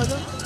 我都